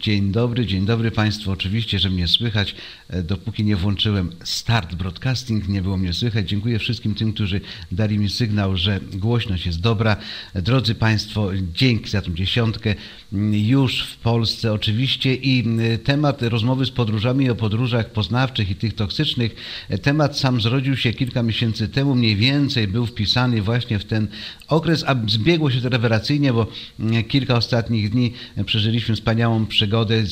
Dzień dobry, dzień dobry Państwu. Oczywiście, że mnie słychać. E, Dopóki nie włączyłem Start Broadcasting, nie było mnie słychać. Dziękuję wszystkim tym, którzy dali mi sygnał, że głośność jest dobra. E, Drodzy Państwo, dzięki za tą dziesiątkę. Już w Polsce oczywiście i mm, temat rozmowy z podróżami o podróżach poznawczych i tych toksycznych, e, temat sam zrodził się kilka miesięcy temu, mniej więcej był wpisany właśnie w ten okres, a zbiegło się to rewelacyjnie, bo mm, kilka ostatnich dni przeżyliśmy wspaniałą przygodę,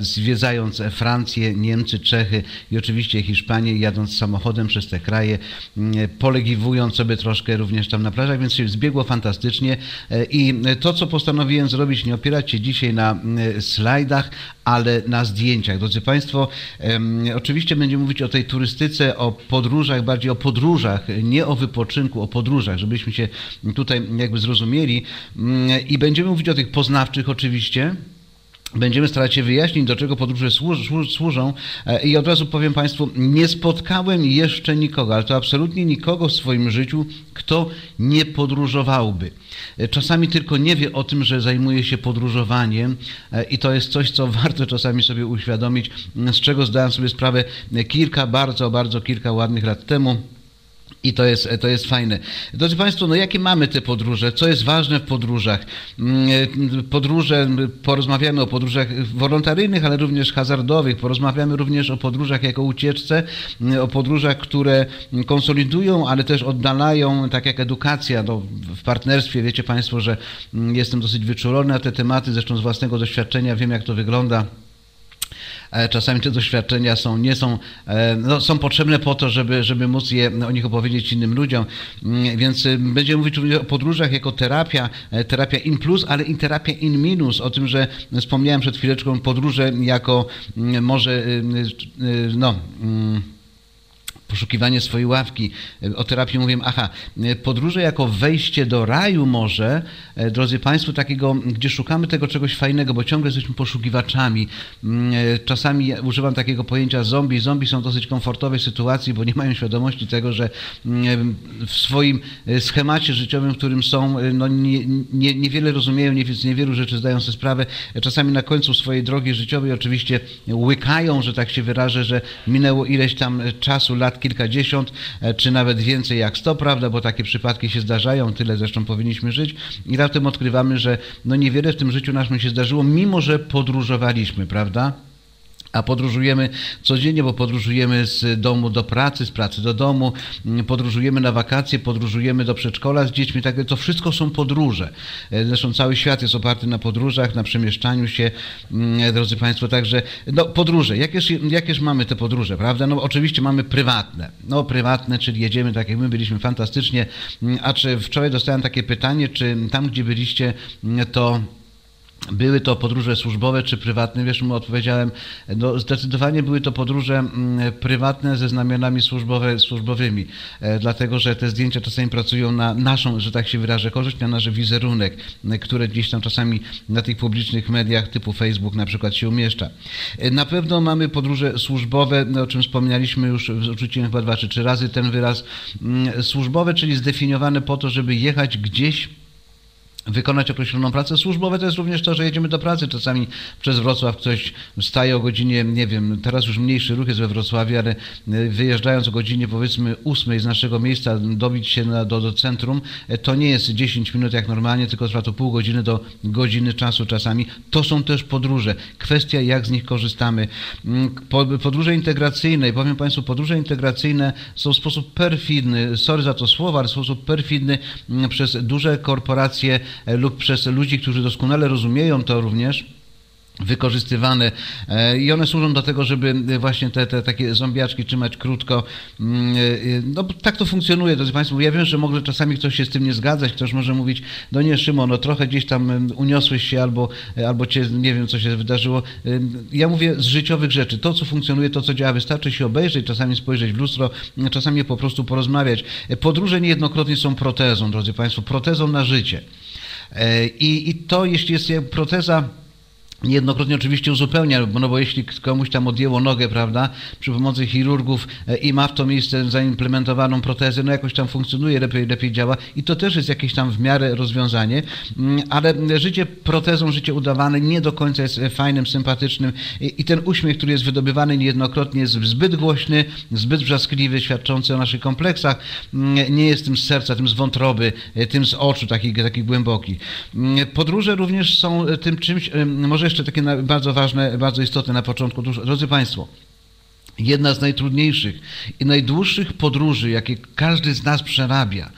zwiedzając Francję, Niemcy, Czechy i oczywiście Hiszpanię, jadąc samochodem przez te kraje, mm, polegiwując sobie troszkę również tam na plażach, więc się zbiegło fantastycznie E, i to, co postanowiłem zrobić, nie opierać się dzisiaj na mm, slajdach, ale na zdjęciach. Drodzy Państwo, oczywiście będziemy mówić o tej turystyce, o podróżach, bardziej o podróżach, nie o wypoczynku, o podróżach, żebyśmy się tutaj jakby zrozumieli Mm, i będziemy mówić o tych poznawczych oczywiście, Będziemy starać się wyjaśnić, do czego podróże służ, służ, służą E, i od razu powiem Państwu, nie spotkałem jeszcze nikogo, ale to absolutnie nikogo w swoim życiu, kto nie podróżowałby. E, Czasami tylko nie wie o tym, że zajmuje się podróżowaniem e, i to jest coś, co warto czasami sobie uświadomić, z czego zdałem sobie sprawę kilka, bardzo, bardzo kilka ładnych lat temu. I to jest, to jest fajne. Drodzy Państwo, no jakie mamy te podróże? Co jest ważne w podróżach? Mm, Podróże, porozmawiamy o podróżach wolontaryjnych, ale również hazardowych. Porozmawiamy również o podróżach jako ucieczce, o podróżach, które konsolidują, ale też oddalają, tak jak edukacja. No, w partnerstwie wiecie Państwo, że mm, jestem dosyć wyczulony na te tematy, zresztą z własnego doświadczenia wiem, jak to wygląda. E, Czasami te doświadczenia są, nie są, e, no, są potrzebne po to, żeby, żeby móc je, o nich opowiedzieć innym ludziom. Mm, Więc y, będziemy mówić o podróżach jako terapia, e, terapia in plus, ale i terapia in minus. O tym, że wspomniałem przed chwileczką podróże jako mm, może, y, y, no... poszukiwanie swojej ławki. O terapii mówiłem, aha, podróże jako wejście do raju może, e, drodzy Państwo, takiego, gdzie szukamy tego czegoś fajnego, bo ciągle jesteśmy poszukiwaczami. Mm, e, Czasami używam takiego pojęcia zombie. Zombie są w dosyć komfortowej sytuacji, bo nie mają świadomości tego, że mm, w swoim e, schemacie życiowym, w którym są, e, no nie, nie, niewiele rozumieją, nie, niewielu rzeczy zdają sobie sprawę. Czasami na końcu swojej drogi życiowej oczywiście łykają, że tak się wyrażę, że minęło ileś tam czasu, lat kilkadziesiąt, e, czy nawet więcej jak sto, prawda, bo takie przypadki się zdarzają, tyle zresztą powinniśmy żyć i raptem odkrywamy, że no niewiele w tym życiu naszym się zdarzyło, mimo że podróżowaliśmy, prawda? A podróżujemy codziennie, bo podróżujemy z domu do pracy, z pracy do domu, podróżujemy na wakacje, podróżujemy do przedszkola z dziećmi, tak, to wszystko są podróże. Zresztą cały świat jest oparty na podróżach, na przemieszczaniu się, mm, drodzy Państwo, także no, podróże. Jakież, jakież mamy te podróże, prawda? No oczywiście mamy prywatne. No prywatne, czyli jedziemy tak jak my byliśmy fantastycznie, Mm, a czy wczoraj dostałem takie pytanie, czy tam gdzie byliście, to były to podróże służbowe czy prywatne? Wiesz, mu odpowiedziałem, no zdecydowanie były to podróże mm, prywatne ze znamionami służbowe, służbowymi, e, dlatego że te zdjęcia czasami pracują na naszą, że tak się wyrażę, korzyść, na nasz wizerunek, e, które gdzieś tam czasami na tych publicznych mediach typu Facebook na przykład się umieszcza. E, Na pewno mamy podróże służbowe, no, o czym wspomnieliśmy już, rzuciłem chyba dwa czy trzy razy ten wyraz, mm, służbowe, czyli zdefiniowane po to, żeby jechać gdzieś wykonać określoną pracę. Służbowe to jest również to, że jedziemy do pracy. Czasami przez Wrocław ktoś wstaje o godzinie, nie wiem, teraz już mniejszy ruch jest we Wrocławiu, ale e, wyjeżdżając o godzinie powiedzmy 8 z naszego miejsca, dobić się na, do, do centrum, e, to nie jest 10 minut jak normalnie, tylko trwa to pół godziny do godziny czasu czasami. To są też podróże. Kwestia, jak z nich korzystamy. Mm, po- Podróże integracyjne, powiem Państwu, podróże integracyjne są w sposób perfidny, sorry za to słowo, ale w sposób perfidny mm, przez duże korporacje lub przez ludzi, którzy doskonale rozumieją to również wykorzystywane e, i one służą do tego, żeby właśnie te, te takie zombiaczki trzymać krótko. Mm, e, No tak to funkcjonuje, drodzy Państwo. Ja wiem, że może czasami ktoś się z tym nie zgadzać, ktoś może mówić, no nie Szymon, no trochę gdzieś tam uniosłeś się albo, albo cię, nie wiem, co się wydarzyło. Ja mówię z życiowych rzeczy. To, co funkcjonuje, to, co działa, wystarczy się obejrzeć, czasami spojrzeć w lustro, czasami po prostu porozmawiać. E, Podróże niejednokrotnie są protezą, drodzy Państwo, protezą na życie. E, I, i to, jeśli jest proteza Niejednokrotnie oczywiście uzupełnia, no bo jeśli komuś tam odjęło nogę, prawda, przy pomocy chirurgów e, i ma w to miejsce zaimplementowaną protezę, no jakoś tam funkcjonuje, lepiej, lepiej działa i to też jest jakieś tam w miarę rozwiązanie, mm, ale życie protezą, życie udawane nie do końca jest e, fajnym, sympatycznym i, ten uśmiech, który jest wydobywany niejednokrotnie jest zbyt głośny, zbyt wrzaskliwy, świadczący o naszych kompleksach, mm, nie jest tym z serca, tym z wątroby, e, tym z oczu, taki, taki głęboki. Mm, podróże również są tym czymś, może jeszcze takie bardzo ważne, bardzo istotne na początku. Drodzy Państwo, jedna z najtrudniejszych i najdłuższych podróży, jakie każdy z nas przerabia,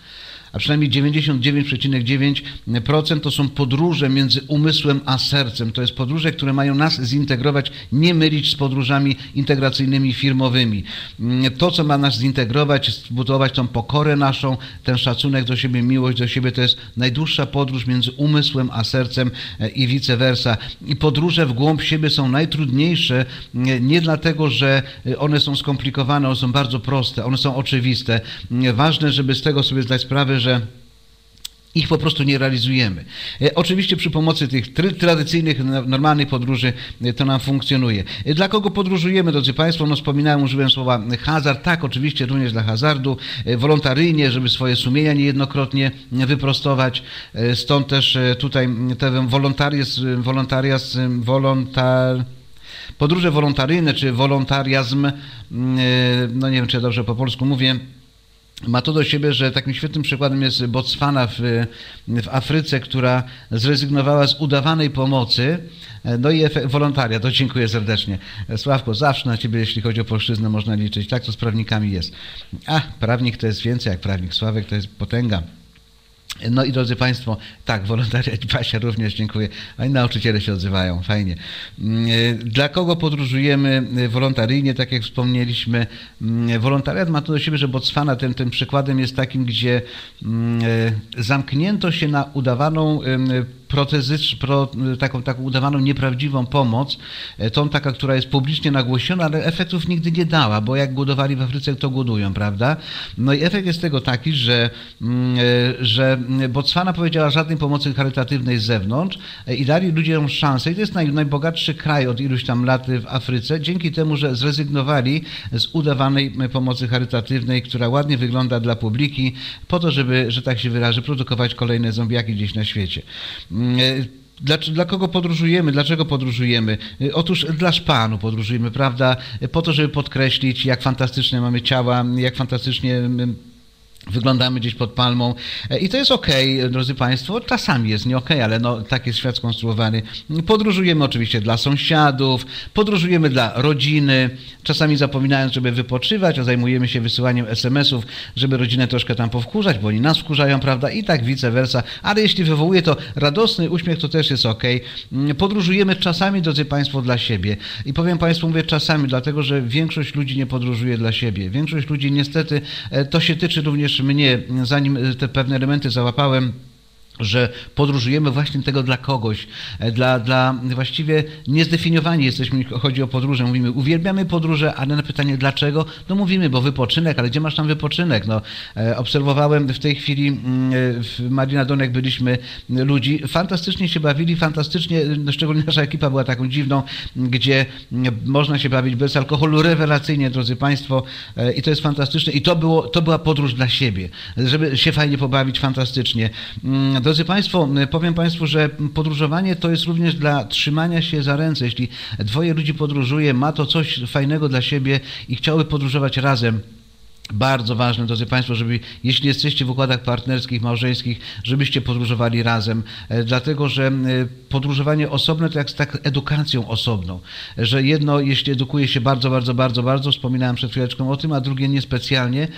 a przynajmniej 99,9% to są podróże między umysłem a sercem. To jest podróże, które mają nas zintegrować, nie mylić z podróżami integracyjnymi firmowymi. To, co ma nas zintegrować, zbudować tą pokorę naszą, ten szacunek do siebie, miłość do siebie, to jest najdłuższa podróż między umysłem a sercem e, i vice versa. I podróże w głąb siebie są najtrudniejsze nie dlatego, że one są skomplikowane, one są bardzo proste, one są oczywiste. Ważne, żeby z tego sobie zdać sprawę, że ich po prostu nie realizujemy. E, oczywiście przy pomocy tych tradycyjnych, normalnych podróży e, to nam funkcjonuje. E, dla kogo podróżujemy, drodzy Państwo? No wspominałem, użyłem słowa hazard. Tak, oczywiście również dla hazardu. Wolontaryjnie, żeby swoje sumienia niejednokrotnie wyprostować. Stąd też tutaj ten wolontariazm, wolontariazm, wolontar... Podróże wolontaryjne, czy wolontariazm, no nie wiem, czy ja dobrze po polsku mówię, ma to do siebie, że takim świetnym przykładem jest Botswana w, w Afryce, która zrezygnowała z udawanej pomocy, no i wolontaria, to dziękuję serdecznie. Sławko, zawsze na Ciebie, jeśli chodzi o polszczyznę, można liczyć. Tak to z prawnikami jest. A, prawnik to jest więcej jak prawnik. Sławek to jest potęga. No i drodzy Państwo, tak, wolontariat Basia również dziękuję. A i nauczyciele się odzywają, fajnie. Mm, dla kogo podróżujemy wolontaryjnie, tak jak wspomnieliśmy? Mm, wolontariat ma to do siebie, że Botswana tym, tym przykładem jest takim, gdzie mm, zamknięto się na udawaną protezycz, pro, taką, taką udawaną nieprawdziwą pomoc, e, tą taka, która jest publicznie nagłośniona, ale efektów nigdy nie dała, bo jak głodowali w Afryce, to głodują, prawda? No i efekt jest tego taki, że, mm, e, że Botswana powiedziała żadnej pomocy charytatywnej z zewnątrz e, i dali ludziom szansę i to jest naj, najbogatszy kraj od iluś tam lat w Afryce, dzięki temu, że zrezygnowali z udawanej pomocy charytatywnej, która ładnie wygląda dla publiki, po to, żeby, że tak się wyrażę, produkować kolejne zombiaki gdzieś na świecie. Mm, dla, dla, kogo podróżujemy? Dlaczego podróżujemy? Y, otóż dla szpanu podróżujemy, prawda? Po to, żeby podkreślić, jak fantastycznie mamy ciała, jak fantastycznie Wyglądamy gdzieś pod palmą e, i to jest ok, drodzy Państwo. Czasami jest nie ok, ale no, tak jest świat skonstruowany. Podróżujemy oczywiście dla sąsiadów, podróżujemy dla rodziny, czasami zapominając, żeby wypoczywać, a zajmujemy się wysyłaniem SMS-ów, żeby rodzinę troszkę tam powkurzać, bo oni nas wkurzają, prawda? I tak vice versa. Ale jeśli wywołuje to radosny uśmiech, to też jest ok. Podróżujemy czasami, drodzy Państwo, dla siebie. I powiem Państwu, mówię czasami, dlatego że większość ludzi nie podróżuje dla siebie. Większość ludzi niestety, e, to się tyczy również również mnie, zanim te pewne elementy załapałem, że podróżujemy właśnie tego dla kogoś, e, dla, dla właściwie niezdefiniowani jesteśmy, jeśli chodzi o podróże. Mówimy, uwielbiamy podróże, ale na pytanie dlaczego? No mówimy, bo wypoczynek, ale gdzie masz tam wypoczynek? No, e, obserwowałem w tej chwili mm, e, w Marina Donek byliśmy ludzi, fantastycznie się bawili, fantastycznie, no, szczególnie nasza ekipa była taką dziwną, gdzie mm, można się bawić bez alkoholu, rewelacyjnie, drodzy Państwo, i to jest fantastyczne i to, było, to była podróż dla siebie, żeby się fajnie pobawić, fantastycznie. Do Drodzy Państwo, powiem Państwu, że podróżowanie to jest również dla trzymania się za ręce. Jeśli dwoje ludzi podróżuje, ma to coś fajnego dla siebie i chciały podróżować razem, bardzo ważne, drodzy Państwo, żeby jeśli jesteście w układach partnerskich, małżeńskich, żebyście podróżowali razem, e, dlatego że e, podróżowanie osobne to jak z tak edukacją osobną, że jedno, jeśli edukuje się bardzo, bardzo, bardzo, bardzo, wspominałem przed chwileczką o tym, a drugie niespecjalnie,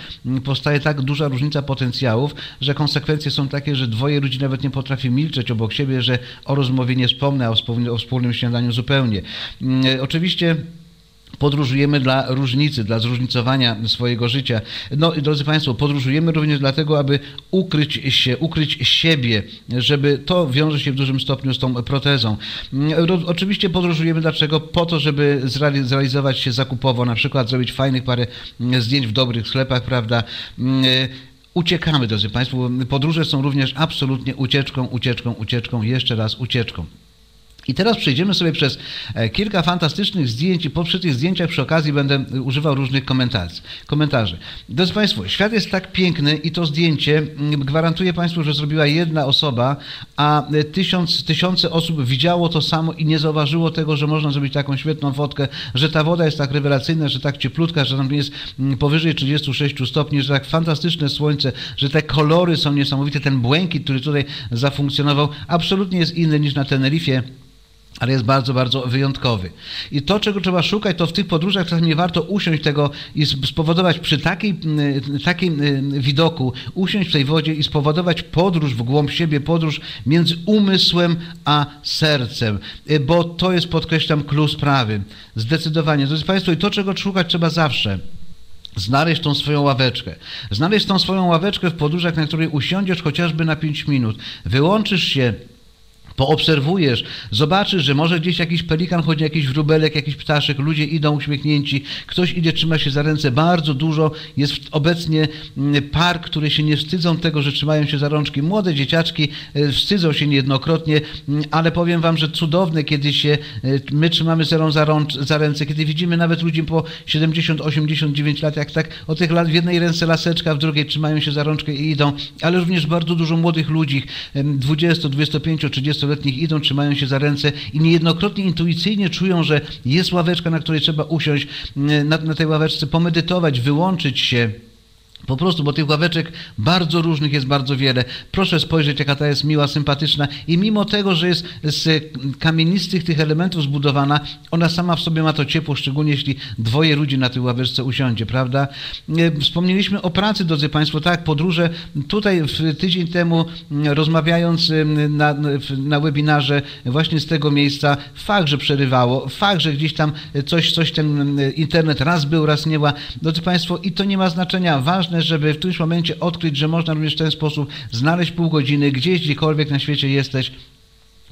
powstaje tak duża różnica potencjałów, że konsekwencje są takie, że dwoje ludzi nawet nie potrafi milczeć obok siebie, że o rozmowie nie wspomnę, a o wspólnym, śniadaniu zupełnie. E, oczywiście Podróżujemy dla różnicy, dla zróżnicowania swojego życia. No, drodzy Państwo, podróżujemy również dlatego, aby ukryć się, ukryć siebie, żeby to wiąże się w dużym stopniu z tą protezą. Oczywiście podróżujemy dlaczego? Po to, żeby zrealizować się zakupowo, na przykład zrobić fajnych parę zdjęć w dobrych sklepach, prawda? Uciekamy, drodzy Państwo. Podróże są również absolutnie ucieczką, ucieczką, ucieczką, jeszcze raz ucieczką. I teraz przejdziemy sobie przez e, kilka fantastycznych zdjęć i przy tych zdjęciach przy okazji będę używał różnych komentarzy. komentarzy. Drodzy Państwo, świat jest tak piękny i to zdjęcie mm, gwarantuję Państwu, że zrobiła jedna osoba, a tysiąc, tysiące osób widziało to samo i nie zauważyło tego, że można zrobić taką świetną fotkę, że ta woda jest tak rewelacyjna, że tak cieplutka, że tam jest mm, powyżej 36 stopni, że tak fantastyczne słońce, że te kolory są niesamowite, ten błękit, który tutaj zafunkcjonował, absolutnie jest inny niż na Teneryfie ale jest bardzo, bardzo wyjątkowy. I to, czego trzeba szukać, to w tych podróżach czasami warto usiąść tego i spowodować przy takiej, takim widoku, usiąść w tej wodzie i spowodować podróż w głąb siebie, podróż między umysłem a sercem, y, bo to jest, podkreślam, klucz sprawy. Zdecydowanie. Drodzy Państwo, i to, czego szukać trzeba zawsze, Znaleźć tą swoją ławeczkę. Znaleźć tą swoją ławeczkę w podróżach, na której usiądziesz chociażby na 5 minut. Wyłączysz się poobserwujesz, zobaczysz, że może gdzieś jakiś pelikan chodzi, jakiś wróbelek, jakiś ptaszek, ludzie idą uśmiechnięci, ktoś idzie, trzyma się za ręce. Bardzo dużo jest obecnie mm, par, które się nie wstydzą tego, że trzymają się za rączki. Młode dzieciaczki e, wstydzą się niejednokrotnie, mm, ale powiem wam, że cudowne, kiedy się e, my trzymamy za, za, rącz, za ręce, kiedy widzimy nawet ludzi po 70, 89 lat, jak tak o tych lat w jednej ręce laseczka, w drugiej trzymają się za rączkę i idą, ale również bardzo dużo młodych ludzi, 20, 25, 30 30-letnich idą, trzymają się za ręce i niejednokrotnie intuicyjnie czują, że jest ławeczka, na której trzeba usiąść, na, na tej ławeczce pomedytować, wyłączyć się po prostu, bo tych ławeczek bardzo różnych jest bardzo wiele. Proszę spojrzeć, jaka ta jest miła, sympatyczna i mimo tego, że jest z kamienistych tych elementów zbudowana, ona sama w sobie ma to ciepło, szczególnie jeśli dwoje ludzi na tej ławeczce usiądzie, prawda? E, wspomnieliśmy o pracy, drodzy Państwo, tak, podróże. Tutaj w tydzień temu rozmawiając na, na webinarze właśnie z tego miejsca, fakt, że przerywało, fakt, że gdzieś tam coś, coś ten internet raz był, raz nie ma. Drodzy Państwo, i to nie ma znaczenia. Ważne ważne, żeby w którymś momencie odkryć, że można również w ten sposób znaleźć pół godziny gdzieś, gdziekolwiek na świecie jesteś,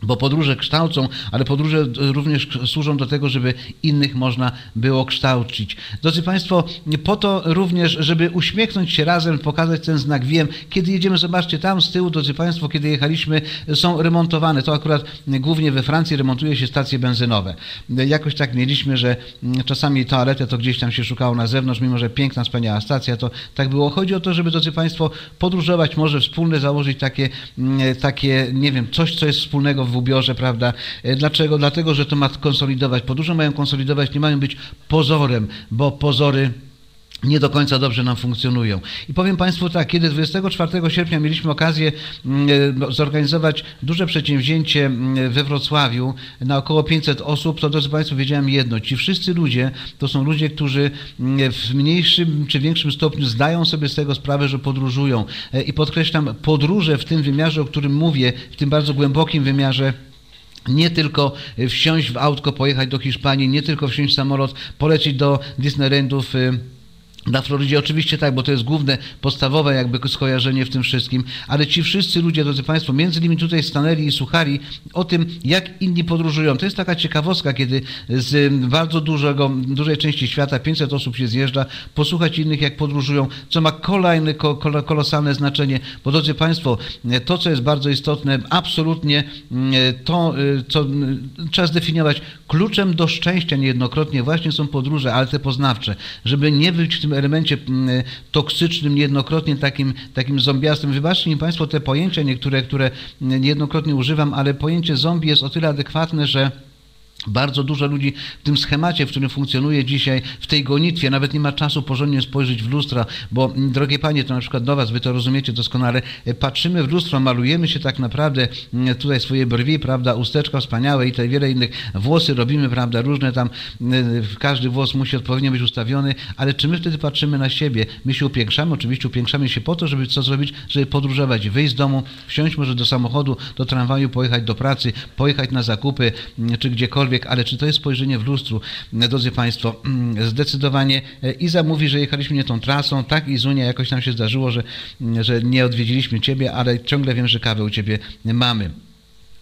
bo podróże kształcą, ale podróże również służą do tego, żeby innych można było kształcić. Drodzy Państwo, po to również, żeby uśmiechnąć się razem, pokazać ten znak wiem. Kiedy jedziemy, zobaczcie, tam z tyłu, drodzy Państwo, kiedy jechaliśmy, są remontowane. To akurat głównie we Francji remontuje się stacje benzynowe. Jakoś tak mieliśmy, że czasami toaletę to gdzieś tam się szukało na zewnątrz, mimo że piękna, wspaniała stacja, to tak było. Chodzi o to, żeby, drodzy Państwo, podróżować, może wspólne założyć takie, takie nie wiem, coś, co jest wspólnego w w ubiorze, prawda? E, dlaczego? Dlatego, że to ma konsolidować. Podróże mają konsolidować, nie mają być pozorem, bo pozory nie do końca dobrze nam funkcjonują. I powiem Państwu tak, kiedy 24 sierpnia mieliśmy okazję mm, e, zorganizować duże przedsięwzięcie mm, we Wrocławiu na około 500 osób, to drodzy Państwo wiedziałem jedno, ci wszyscy ludzie to są ludzie, którzy mm, w mniejszym czy większym stopniu zdają sobie z tego sprawę, że podróżują. E, I podkreślam, podróże w tym wymiarze, o którym mówię, w tym bardzo głębokim wymiarze, nie tylko wsiąść w autko, pojechać do Hiszpanii, nie tylko wsiąść w samolot, polecieć do Disneylandów y, na Florydzie oczywiście tak, bo to jest główne, podstawowe jakby skojarzenie w tym wszystkim, ale ci wszyscy ludzie, drodzy Państwo, między innymi tutaj stanęli i słuchali o tym, jak inni podróżują. To jest taka ciekawostka, kiedy z bardzo dużego, dużej części świata 500 osób się zjeżdża, posłuchać innych, jak podróżują, co ma kolejne, kolosalne znaczenie, bo drodzy Państwo, to, co jest bardzo istotne, absolutnie mm, to, y, co trzeba zdefiniować, kluczem do szczęścia niejednokrotnie właśnie są podróże, ale te poznawcze, żeby nie być w tym elemencie mm, toksycznym, niejednokrotnie takim, takim zombiastym. Wybaczcie mi Państwo te pojęcia niektóre, które niejednokrotnie używam, ale pojęcie zombie jest o tyle adekwatne, że bardzo dużo ludzi w tym schemacie, w którym funkcjonuje dzisiaj, w tej gonitwie, nawet nie ma czasu porządnie spojrzeć w lustra, bo drogie panie, to na przykład do was, wy to rozumiecie doskonale, patrzymy w lustro, malujemy się tak naprawdę mm, tutaj swoje brwi, prawda, usteczka wspaniałe i tutaj wiele innych, włosy robimy, prawda, różne tam, mm, każdy włos musi odpowiednio być ustawiony, ale czy my wtedy patrzymy na siebie? My się upiększamy, oczywiście upiększamy się po to, żeby co zrobić, żeby podróżować, wyjść z domu, wsiąść może do samochodu, do tramwaju, pojechać do pracy, pojechać na zakupy, mm, czy gdziekolwiek, ale czy to jest spojrzenie w lustru? Drodzy Państwo, zdecydowanie e, Iza mówi, że jechaliśmy nie tą trasą, tak i Zunia jakoś nam się zdarzyło, że, że nie odwiedziliśmy Ciebie, ale ciągle wiem, że kawę u Ciebie mamy.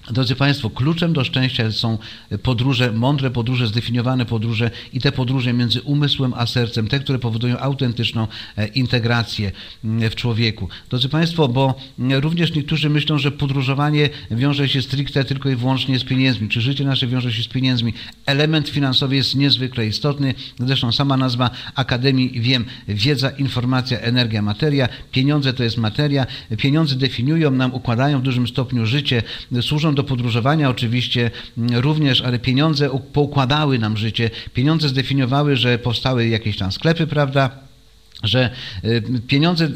Drodzy Państwo, kluczem do szczęścia są podróże, mądre podróże, zdefiniowane podróże i te podróże między umysłem a sercem, te, które powodują autentyczną e, integrację mm, w człowieku. Drodzy Państwo, bo mm, również niektórzy myślą, że podróżowanie wiąże się stricte tylko i wyłącznie z pieniędzmi, czy życie nasze wiąże się z pieniędzmi. Element finansowy jest niezwykle istotny, zresztą sama nazwa Akademii, wiem, wiedza, informacja, energia, materia. Pieniądze to jest materia. Pieniądze definiują nam, układają w dużym stopniu życie, służą do podróżowania oczywiście mm, również, ale pieniądze poukładały nam życie. Pieniądze zdefiniowały, że powstały jakieś tam sklepy, prawda? Że y, pieniądze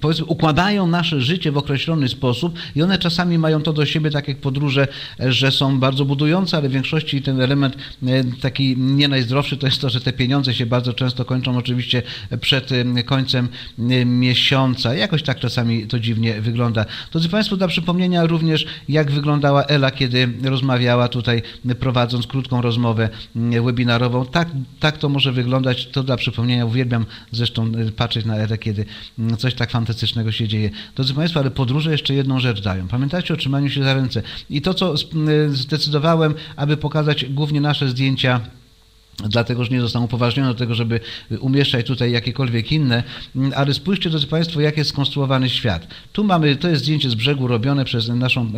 powiedzmy, układają nasze życie w określony sposób i one czasami mają to do siebie, tak jak podróże, że są bardzo budujące, ale w większości ten element y, taki nie najzdrowszy to jest to, że te pieniądze się bardzo często kończą oczywiście przed końcem miesiąca. Jakoś tak czasami to dziwnie wygląda. Drodzy Państwo, dla przypomnienia również jak wyglądała Ela, kiedy rozmawiała tutaj, prowadząc krótką rozmowę webinarową. Tak, tak to może wyglądać. To dla przypomnienia uwielbiam ze zresztą y, patrzeć na erę, kiedy mm, coś tak fantastycznego się dzieje. Drodzy Państwo, ale podróże jeszcze jedną rzecz dają. Pamiętajcie o trzymaniu się za ręce. I to, co y, zdecydowałem, aby pokazać głównie nasze zdjęcia dlatego że nie zostaną upoważnione do tego, żeby umieszczać tutaj jakiekolwiek inne, mm, ale spójrzcie, drodzy Państwo, jak jest skonstruowany świat. Tu mamy, to jest zdjęcie z brzegu robione przez naszą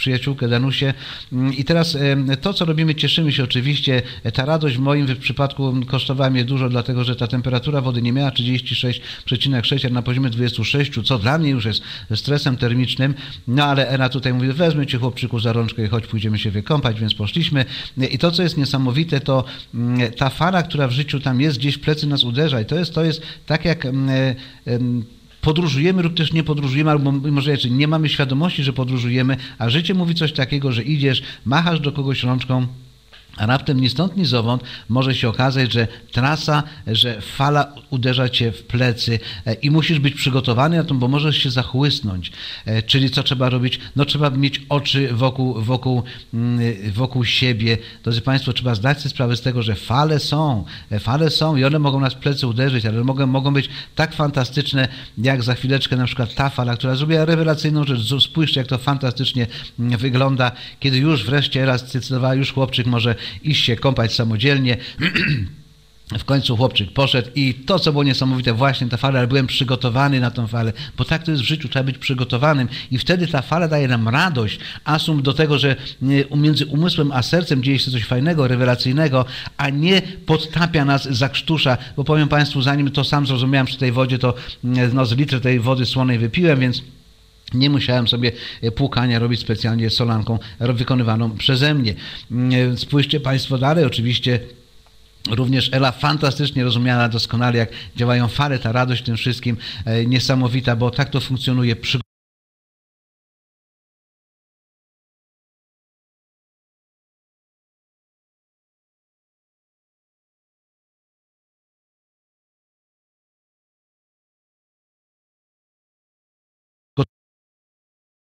przyjaciółkę Danusię. Mm, I teraz to, co robimy, cieszymy się oczywiście. Ta radość w moim przypadku kosztowała mnie dużo, dlatego że ta temperatura wody nie miała 36,6, a na poziomie 26, co dla mnie już jest stresem termicznym. No ale Ena tutaj mówi, wezmę cię chłopczyku za rączkę i chodź, pójdziemy się wykąpać, więc poszliśmy. I to, co jest niesamowite, to mm, ta fala, która w życiu tam jest, gdzieś w plecy nas uderza. I to jest, to jest tak jak mm, podróżujemy lub też nie podróżujemy, albo może jeszcze nie mamy świadomości, że podróżujemy, a życie mówi coś takiego, że idziesz, machasz do kogoś rączką, a raptem ni stąd, ni zowąd może się okazać, że trasa, że fala uderza cię w plecy e, i musisz być przygotowany na to, bo możesz się zachłysnąć. E, czyli co trzeba robić? No trzeba mieć oczy wokół, wokół, mm, wokół siebie. Drodzy Państwo, trzeba zdać sobie sprawę z tego, że fale są. E, fale są i one mogą nas w plecy uderzyć, ale mogą, mogą być tak fantastyczne, jak za chwileczkę na przykład ta fala, która zrobiła rewelacyjną rzecz. Spójrzcie, jak to fantastycznie mm, wygląda, kiedy już wreszcie raz zdecydowała, już chłopczyk może iść się kąpać samodzielnie. W końcu chłopczyk poszedł i to, co było niesamowite, właśnie ta fala, ale byłem przygotowany na tą falę, bo tak to jest w życiu, trzeba być przygotowanym i wtedy ta fala daje nam radość, asum do tego, że między umysłem a sercem dzieje się coś fajnego, rewelacyjnego, a nie podtapia nas, zakrztusza, bo powiem Państwu, zanim to sam zrozumiałem przy tej wodzie, to no, z litry tej wody słonej wypiłem, więc nie musiałem sobie e, płukania robić specjalnie solanką wykonywaną przeze mnie. Mm, e, spójrzcie Państwo dalej, oczywiście Również Ela fantastycznie rozumiała doskonale, jak działają fale, ta radość w tym wszystkim e, niesamowita, bo tak to funkcjonuje.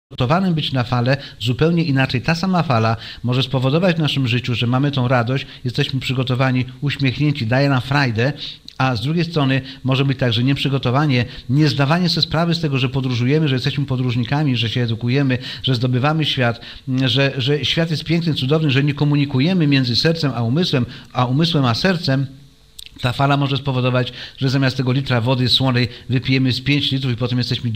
Przygotowanym być na falę zupełnie inaczej. Ta sama fala może spowodować w naszym życiu, że mamy tą radość, jesteśmy przygotowani, uśmiechnięci, daje nam frajdę, a z drugiej strony może być tak, że nieprzygotowanie, nie zdawanie sobie sprawy z tego, że podróżujemy, że jesteśmy podróżnikami, że się edukujemy, że zdobywamy świat, że, że świat jest piękny, cudowny, że nie komunikujemy między sercem a umysłem, a umysłem a sercem, ta fala może spowodować, że zamiast tego litra wody słonej wypijemy z 5 litrów i potem jesteśmy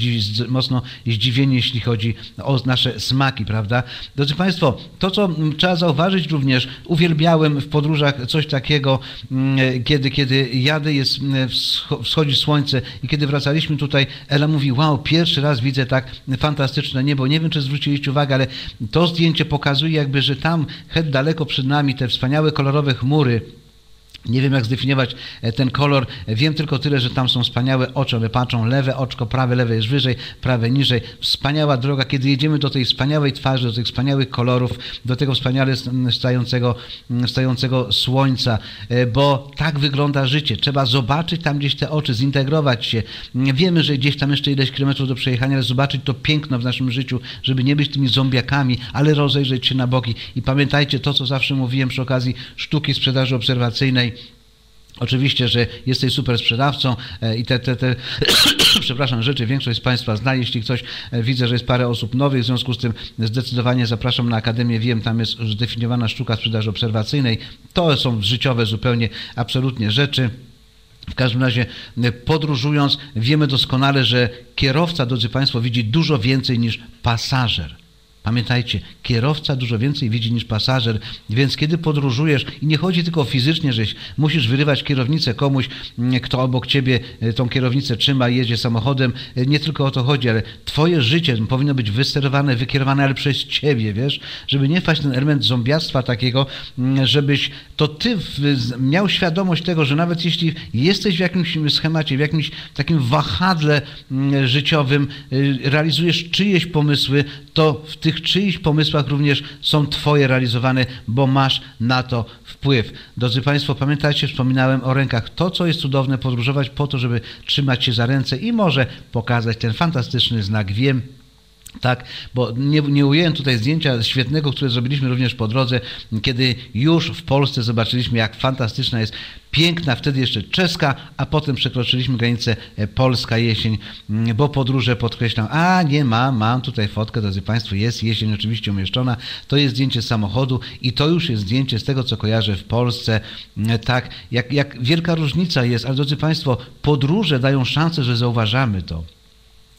mocno zdziwieni, jeśli chodzi o nasze smaki, prawda? Drodzy Państwo, to co mm, trzeba zauważyć również, uwielbiałem w podróżach coś takiego, mm, kiedy, kiedy jadę, jest, mm, wschodzi słońce i kiedy wracaliśmy tutaj, Ela mówi, wow, pierwszy raz widzę tak fantastyczne niebo. Nie wiem, czy zwróciliście uwagę, ale to zdjęcie pokazuje jakby, że tam, daleko przed nami, te wspaniałe kolorowe chmury, nie wiem, jak zdefiniować e, ten kolor. Wiem tylko tyle, że tam są wspaniałe oczy. One patrzą lewe oczko, prawe, lewe jest wyżej, prawe niżej. Wspaniała droga, kiedy jedziemy do tej wspaniałej twarzy, do tych wspaniałych kolorów, do tego wspaniale stającego, stającego słońca, e, bo tak wygląda życie. Trzeba zobaczyć tam gdzieś te oczy, zintegrować się. Wiemy, że gdzieś tam jeszcze ileś kilometrów do przejechania, ale zobaczyć to piękno w naszym życiu, żeby nie być tymi zombiakami, ale rozejrzeć się na boki. I pamiętajcie to, co zawsze mówiłem przy okazji sztuki sprzedaży obserwacyjnej, Oczywiście, że jesteś super sprzedawcą e, i te, te, te przepraszam, rzeczy większość z Państwa zna. Jeśli ktoś, e, widzę, że jest parę osób nowych, w związku z tym zdecydowanie zapraszam na Akademię Wiem, tam jest zdefiniowana sztuka sprzedaży obserwacyjnej. To są życiowe zupełnie, absolutnie rzeczy. W każdym razie e, podróżując wiemy doskonale, że kierowca, drodzy Państwo, widzi dużo więcej niż pasażer. Pamiętajcie, kierowca dużo więcej widzi niż pasażer, więc kiedy podróżujesz i nie chodzi tylko fizycznie, że musisz wyrywać kierownicę komuś, mm, kto obok ciebie e, tą kierownicę trzyma i jedzie samochodem, e, nie tylko o to chodzi, ale twoje życie powinno być wysterowane, wykierowane, ale przez ciebie, wiesz, żeby nie wpaść ten element zombiactwa takiego, mm, żebyś to ty miał świadomość tego, że nawet jeśli jesteś w jakimś schemacie, w jakimś takim wahadle mm, życiowym, e, realizujesz czyjeś pomysły, to w tych tych czyichś pomysłach również są Twoje realizowane, bo masz na to wpływ. Drodzy Państwo, pamiętajcie, wspominałem o rękach. To, co jest cudowne, podróżować po to, żeby trzymać się za ręce i może pokazać ten fantastyczny znak. Wiem, tak, bo nie, nie ujęłem tutaj zdjęcia świetnego, które zrobiliśmy również po drodze, kiedy już w Polsce zobaczyliśmy, jak fantastyczna jest piękna, wtedy jeszcze czeska, a potem przekroczyliśmy granicę e, polska jesień, mm, bo podróże podkreślam, a nie ma, mam tutaj fotkę, drodzy Państwo, jest jesień oczywiście umieszczona, to jest zdjęcie samochodu i to już jest zdjęcie z tego, co kojarzę w Polsce, mm, tak, jak, jak wielka różnica jest, ale drodzy Państwo, podróże dają szansę, że zauważamy to.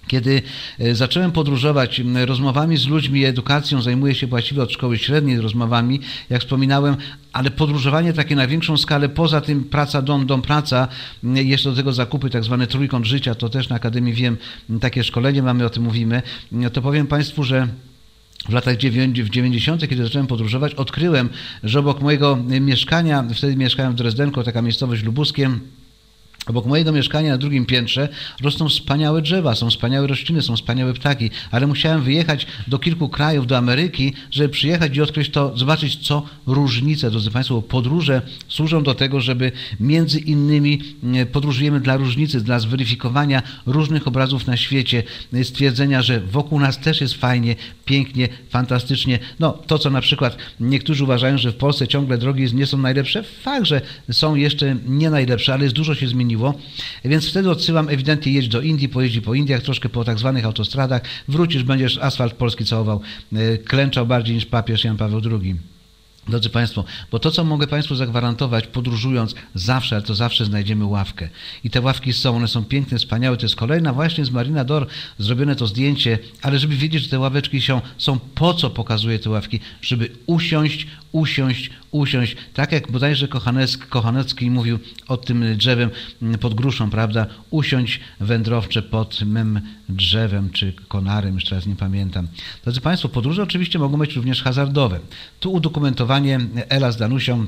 Kiedy e, zacząłem podróżować rozmowami z ludźmi, edukacją, zajmuję się właściwie od szkoły średniej rozmowami, jak wspominałem, ale podróżowanie takie na większą skalę, poza tym praca, dom, dom, praca, jeszcze do tego zakupy, tak zwany trójkąt życia, to też na Akademii wiem, takie szkolenie mamy, o tym mówimy, to powiem Państwu, że w latach 90., kiedy zacząłem podróżować, odkryłem, że obok mojego mieszkania, wtedy mieszkałem w Drezdenku, taka miejscowość Lubuskiem, Obok mojego mieszkania na drugim piętrze rosną wspaniałe drzewa, są wspaniałe rośliny, są wspaniałe ptaki, ale musiałem wyjechać do kilku krajów, do Ameryki, żeby przyjechać i odkryć to, zobaczyć co różnice, drodzy Państwo, podróże służą do tego, żeby między innymi mm, podróżujemy dla różnicy, dla zweryfikowania różnych obrazów na świecie, stwierdzenia, że wokół nas też jest fajnie, pięknie, fantastycznie. No to, co na przykład niektórzy uważają, że w Polsce ciągle drogi nie są najlepsze, fakt, że są jeszcze nie najlepsze, ale jest dużo się zmieniło więc wtedy odsyłam ewidentnie jedź do Indii, pojeździ po Indiach, troszkę po tak zwanych autostradach, wrócisz, będziesz asfalt polski całował, e, klęczał bardziej niż papież Jan Paweł II. Drodzy Państwo, bo to, co mogę Państwu zagwarantować, podróżując zawsze, ale to zawsze znajdziemy ławkę. I te ławki są, one są piękne, wspaniałe. To jest kolejna właśnie z Marina Dor zrobione to zdjęcie, ale żeby wiedzieć, że te ławeczki są, są po co pokazuję te ławki, żeby usiąść, usiąść, usiąść. Tak jak bodajże Kochanecki, Kochanecki mówił o tym drzewem pod gruszą, prawda? Usiąść wędrowcze pod mym drzewem czy konarem, już teraz nie pamiętam. Drodzy Państwo, podróże oczywiście mogą być również hazardowe. Tu udokumentowanie Ela z Danusią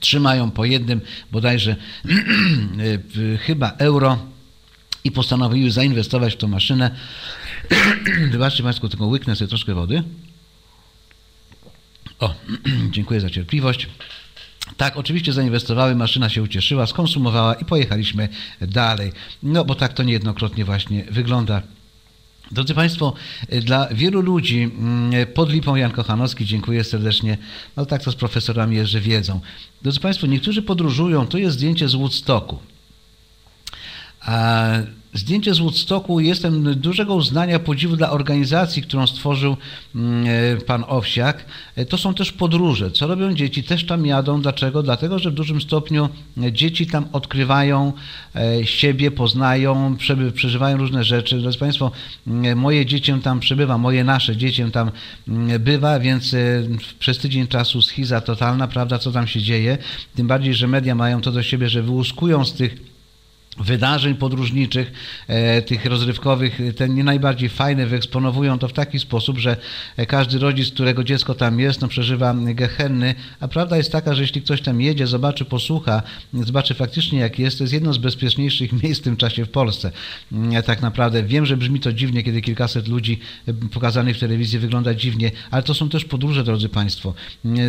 trzymają po jednym bodajże chyba euro i postanowiły zainwestować w tą maszynę. Wybaczcie Państwo, tylko łyknę sobie troszkę wody. O, dziękuję za cierpliwość. Tak, oczywiście zainwestowały, maszyna się ucieszyła, skonsumowała i pojechaliśmy dalej. No bo tak to niejednokrotnie właśnie wygląda. Drodzy Państwo, dla wielu ludzi mm, pod lipą Jan Kochanowski, dziękuję serdecznie, no tak to z profesorami jest, że wiedzą. Drodzy Państwo, niektórzy podróżują, to jest zdjęcie z Woodstocku. A Zdjęcie z Woodstocku jestem dużego uznania, podziwu dla organizacji, którą stworzył mm, e, pan Owsiak. E, to są też podróże. Co robią dzieci? Też tam jadą. Dlaczego? Dlatego, że w dużym stopniu e, dzieci tam odkrywają siebie, poznają, przeżywają różne rzeczy. Drodzy Państwo, mm, moje dziecię tam przebywa, moje nasze dziecię tam mm, bywa, więc przez tydzień czasu schiza totalna, prawda, co tam się dzieje. Tym bardziej, że media mają to do siebie, że wyłuskują z tych wydarzeń podróżniczych, e, tych rozrywkowych, te nie najbardziej fajne wyeksponowują to w taki sposób, że każdy rodzic, którego dziecko tam jest, no przeżywa gehenny, a prawda jest taka, że jeśli ktoś tam jedzie, zobaczy, posłucha, zobaczy faktycznie jak jest, to jest jedno z bezpieczniejszych miejsc w tym czasie w Polsce. Ja tak naprawdę wiem, że brzmi to dziwnie, kiedy kilkaset ludzi pokazanych w telewizji wygląda dziwnie, ale to są też podróże, drodzy Państwo.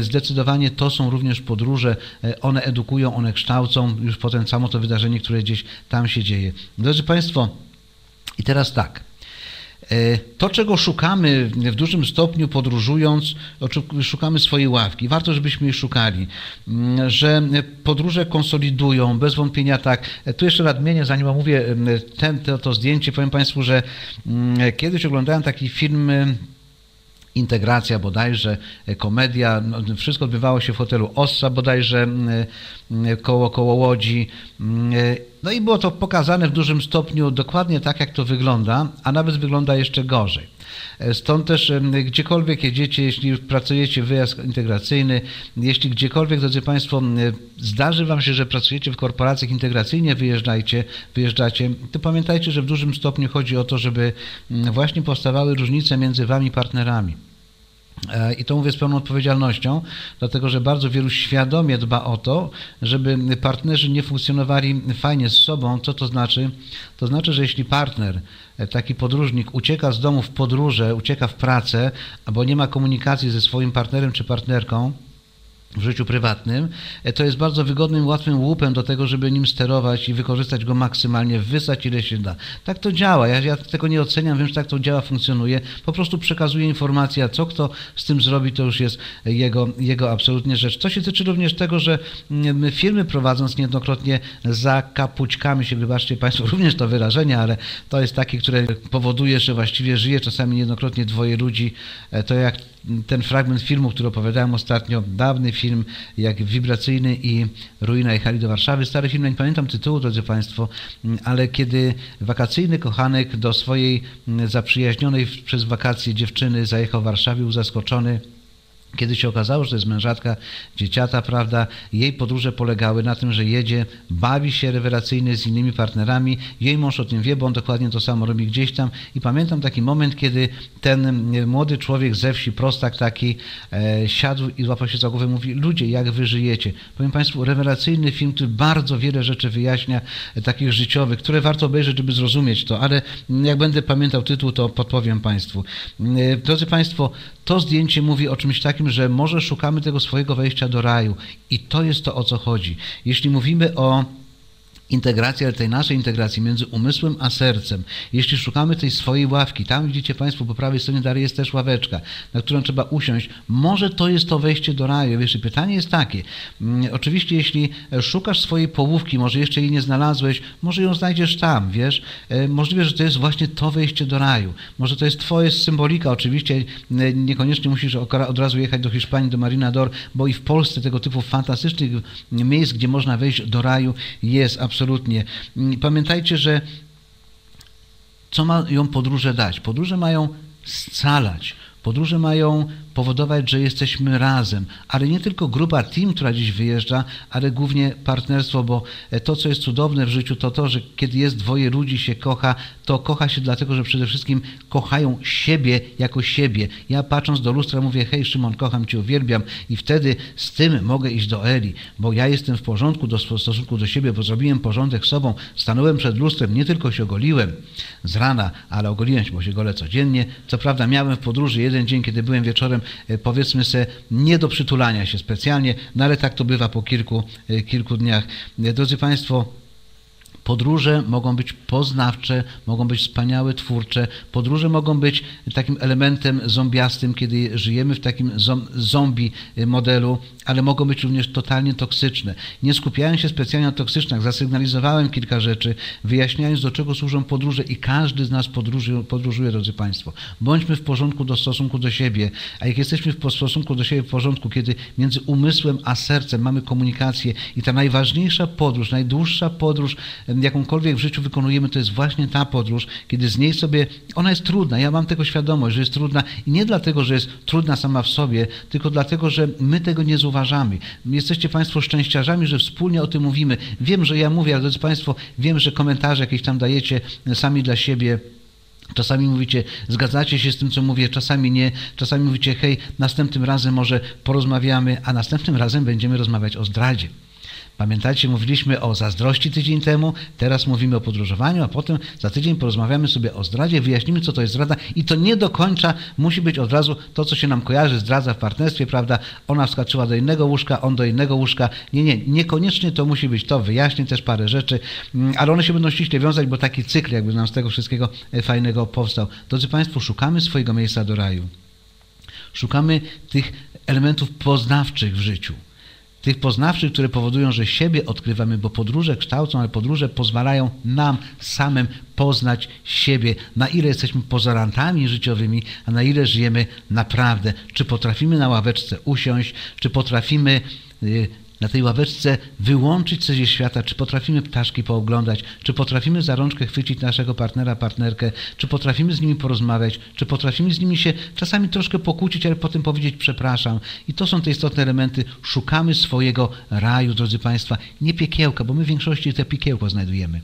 Zdecydowanie to są również podróże, e, one edukują, one kształcą już potem samo to wydarzenie, które gdzieś tam się dzieje. Drodzy Państwo, i teraz tak. To, czego szukamy w dużym stopniu podróżując, szukamy swojej ławki. Warto, żebyśmy jej szukali, mm, że podróże konsolidują, bez wątpienia tak. Tu jeszcze nadmienię, zanim omówię ten, to, to zdjęcie, powiem Państwu, że mm, kiedyś oglądałem taki film integracja bodajże, e, komedia, no, wszystko odbywało się w hotelu Ossa bodajże koło, koło Łodzi. No i było to pokazane w dużym stopniu dokładnie tak, jak to wygląda, a nawet wygląda jeszcze gorzej. E, stąd też gdziekolwiek jedziecie, jeśli pracujecie wyjazd integracyjny, jeśli gdziekolwiek, drodzy Państwo, zdarzy Wam się, że pracujecie w korporacjach integracyjnie, wyjeżdżajcie, wyjeżdżacie, to pamiętajcie, że w dużym stopniu chodzi o to, żeby właśnie powstawały różnice między Wami partnerami. I to mówię z pełną odpowiedzialnością, dlatego że bardzo wielu świadomie dba o to, żeby partnerzy nie funkcjonowali fajnie z sobą. Co to znaczy? To znaczy, że jeśli partner, e, taki podróżnik ucieka z domu w podróże, ucieka w pracę, albo nie ma komunikacji ze swoim partnerem czy partnerką, w życiu prywatnym, e, to jest bardzo wygodnym, łatwym łupem do tego, żeby nim sterować i wykorzystać go maksymalnie, wysać ile się da. Tak to działa. Ja, ja tego nie oceniam, wiem, że tak to działa, funkcjonuje. Po prostu przekazuję informację, a co kto z tym zrobi, to już jest jego, jego absolutnie rzecz. To się tyczy również tego, że mm, firmy prowadząc niejednokrotnie za kapućkami się, wybaczcie Państwo również to wyrażenie, ale to jest takie, które powoduje, że właściwie żyje czasami niejednokrotnie dwoje ludzi. E, to jak ten fragment filmu, który opowiadałem ostatnio, dawny film, jak Wibracyjny i Ruina jechali do Warszawy. Stary film, nie pamiętam tytułu, drodzy Państwo, ale kiedy wakacyjny kochanek do swojej zaprzyjaźnionej przez wakacje dziewczyny zajechał w Warszawie, był zaskoczony kiedy się okazało, że to jest mężatka, dzieciata, prawda, jej podróże polegały na tym, że jedzie, bawi się rewelacyjnie z innymi partnerami, jej mąż o tym wie, bo on dokładnie to samo robi gdzieś tam i pamiętam taki moment, kiedy ten młody człowiek ze wsi, prostak taki, e, siadł i złapał się za głowę mówi, ludzie, jak wy żyjecie? Powiem Państwu, rewelacyjny film, który bardzo wiele rzeczy wyjaśnia, e, takich życiowych, które warto obejrzeć, żeby zrozumieć to, ale jak będę pamiętał tytuł, to podpowiem Państwu. E, drodzy Państwo, to zdjęcie mówi o czymś takim, że może szukamy tego swojego wejścia do raju i to jest to, o co chodzi. Jeśli mówimy o integracji, ale tej naszej integracji między umysłem a sercem, jeśli szukamy tej swojej ławki, tam widzicie Państwo po prawej stronie dalej jest też ławeczka, na którą trzeba usiąść, może to jest to wejście do raju. Wiesz, pytanie jest takie, mm, oczywiście jeśli szukasz swojej połówki, może jeszcze jej nie znalazłeś, może ją znajdziesz tam, wiesz, e, możliwe, że to jest właśnie to wejście do raju, może to jest twoje symbolika, oczywiście e, niekoniecznie musisz od razu jechać do Hiszpanii, do Marina Dor, bo i w Polsce tego typu fantastycznych miejsc, gdzie można wejść do raju jest absolutnie absolutnie. Pamiętajcie, że co mają podróże dać? Podróże mają scalać. Podróże mają powodować, że jesteśmy razem, ale nie tylko grupa team, która dziś wyjeżdża, ale głównie partnerstwo, bo to, co jest cudowne w życiu, to to, że kiedy jest dwoje ludzi, się kocha, to kocha się dlatego, że przede wszystkim kochają siebie jako siebie. Ja patrząc do lustra mówię, hej Szymon, kocham Cię, uwielbiam i wtedy z tym mogę iść do Eli, bo ja jestem w porządku do, w stosunku do siebie, bo zrobiłem porządek z sobą, stanąłem przed lustrem, nie tylko się ogoliłem z rana, ale ogoliłem się, bo się golę codziennie. Co prawda miałem w podróży jeden dzień, kiedy byłem wieczorem E, powiedzmy sobie, nie do przytulania się specjalnie, no ale tak to bywa po kilku, e, kilku dniach. E, drodzy Państwo, Podróże mogą być poznawcze, mogą być wspaniałe, twórcze. Podróże mogą być takim elementem zombiastym, kiedy żyjemy w takim zombie modelu, ale mogą być również totalnie toksyczne. Nie skupiając się specjalnie na toksycznych, zasygnalizowałem kilka rzeczy, wyjaśniając do czego służą podróże i każdy z nas podróżuje, podróżuje drodzy Państwo. Bądźmy w porządku do stosunku do siebie, a jak jesteśmy w stosunku do siebie w porządku, kiedy między umysłem a sercem mamy komunikację i ta najważniejsza podróż, najdłuższa podróż, jakąkolwiek w życiu wykonujemy, to jest właśnie ta podróż, kiedy z niej sobie, ona jest trudna, ja mam tego świadomość, że jest trudna i nie dlatego, że jest trudna sama w sobie, tylko dlatego, że my tego nie zauważamy. Jesteście Państwo szczęściarzami, że wspólnie o tym mówimy. Wiem, że ja mówię, ale drodzy Państwo, wiem, że komentarze jakieś tam dajecie sami dla siebie, Czasami mówicie, zgadzacie się z tym, co mówię, czasami nie. Czasami mówicie, hej, następnym razem może porozmawiamy, a następnym razem będziemy rozmawiać o zdradzie. Pamiętacie, mówiliśmy o zazdrości tydzień temu, teraz mówimy o podróżowaniu, a potem za tydzień porozmawiamy sobie o zdradzie, wyjaśnimy, co to jest zdrada i to nie do końca musi być od razu to, co się nam kojarzy, zdradza w partnerstwie, prawda? Ona wskoczyła do innego łóżka, on do innego łóżka. Nie, nie, niekoniecznie to musi być to, wyjaśnię też parę rzeczy, mm, ale one się będą ściśle wiązać, bo taki cykl jakby nam z tego wszystkiego e, fajnego powstał. Drodzy Państwo, szukamy swojego miejsca do raju. Szukamy tych elementów poznawczych w życiu. Tych poznawczych, które powodują, że siebie odkrywamy, bo podróże kształcą, ale podróże pozwalają nam samym poznać siebie, na ile jesteśmy pozorantami życiowymi, a na ile żyjemy naprawdę. Czy potrafimy na ławeczce usiąść, czy potrafimy y, na tej ławeczce wyłączyć coś ze świata, czy potrafimy ptaszki pooglądać, czy potrafimy za rączkę chwycić naszego partnera, partnerkę, czy potrafimy z nimi porozmawiać, czy potrafimy z nimi się czasami troszkę pokłócić, ale potem powiedzieć przepraszam. I to są te istotne elementy. Szukamy swojego raju, drodzy Państwa, nie piekiełka, bo my w większości te piekiełko znajdujemy.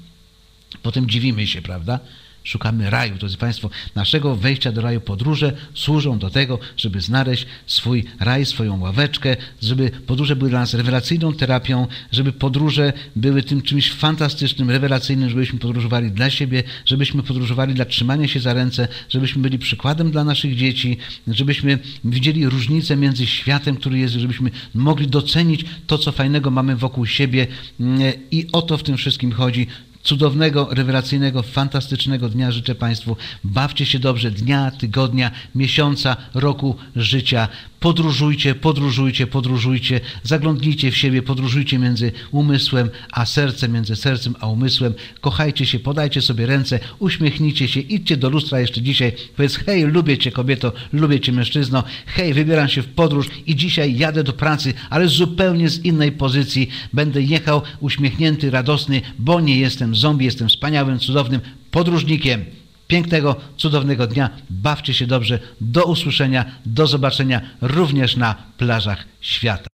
Potem dziwimy się, prawda? Szukamy raju, drodzy Państwo. Naszego wejścia do raju podróże służą do tego, żeby znaleźć swój raj, swoją ławeczkę, żeby podróże były dla nas rewelacyjną terapią, żeby podróże były tym czymś fantastycznym, rewelacyjnym, żebyśmy podróżowali dla siebie, żebyśmy podróżowali dla trzymania się za ręce, żebyśmy byli przykładem dla naszych dzieci, żebyśmy widzieli różnicę między światem, który jest, żebyśmy mogli docenić to, co fajnego mamy wokół siebie i o to w tym wszystkim chodzi cudownego, rewelacyjnego, fantastycznego dnia życzę Państwu. Bawcie się dobrze dnia, tygodnia, miesiąca, roku życia. Podróżujcie, podróżujcie, podróżujcie. Zaglądnijcie w siebie, podróżujcie między umysłem a sercem, między sercem a umysłem. Kochajcie się, podajcie sobie ręce, uśmiechnijcie się, idźcie do lustra jeszcze dzisiaj. Powiedz, hej, lubię Cię kobieto, lubię Cię mężczyzno, hej, wybieram się w podróż i dzisiaj jadę do pracy, ale zupełnie z innej pozycji. Będę jechał uśmiechnięty, radosny, bo nie jestem zombie, jestem wspaniałym, cudownym podróżnikiem. Pięknego, cudownego dnia. Bawcie się dobrze. Do usłyszenia, do zobaczenia również na plażach świata.